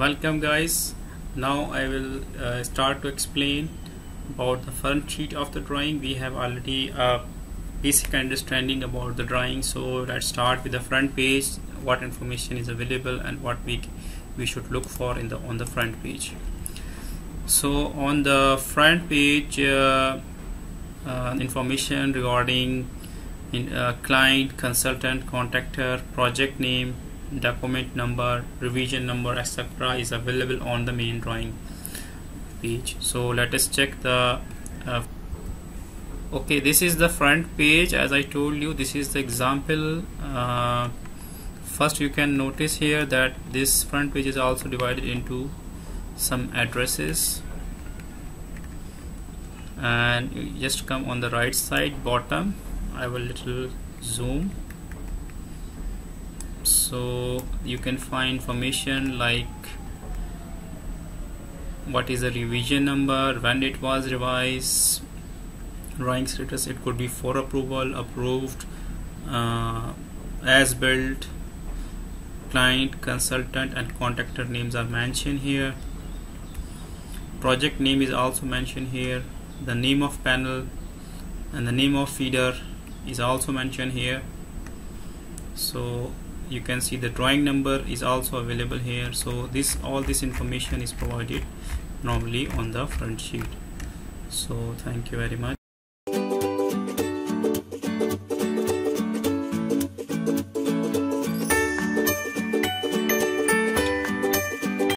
welcome guys. Now I will uh, start to explain about the front sheet of the drawing. We have already a basic understanding about the drawing so let's start with the front page. What information is available and what we we should look for in the on the front page. So on the front page uh, uh, information regarding in, uh, client consultant contactor project name document number revision number etc is available on the main drawing page. So let us check the uh, okay this is the front page. As I told you this is the example. Uh, first you can notice here that this front page is also divided into some addresses. And you just come on the right side bottom. I will little zoom so you can find information like what is the revision number when it was revised drawing status it could be for approval approved uh, as built. Client consultant and contactor names are mentioned here. Project name is also mentioned here. The name of panel and the name of feeder is also mentioned here. So you can see the drawing number is also available here. So this all this information is provided normally on the front sheet. So thank you very much